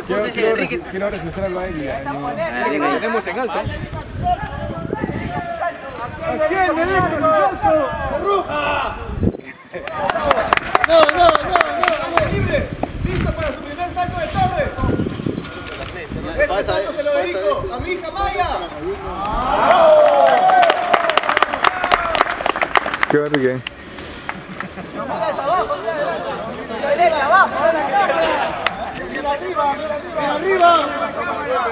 Enrique, justo ese Enrique. Quiero registrarlo a él. Le tenemos en alto. ¿A quién le dejo el salto? ¡Ruja! No, no, no, no, libre. Listo para su primer salto de torre. Este salto se lo dedico a mi hija Maya. Qué Enrique. Arriba, arriba.